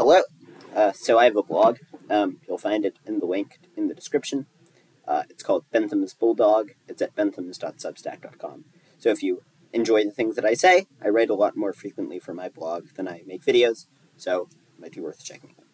Hello. Uh, so I have a blog. Um, you'll find it in the link in the description. Uh, it's called Bentham's Bulldog. It's at benthams.substack.com. So if you enjoy the things that I say, I write a lot more frequently for my blog than I make videos, so it might be worth checking out.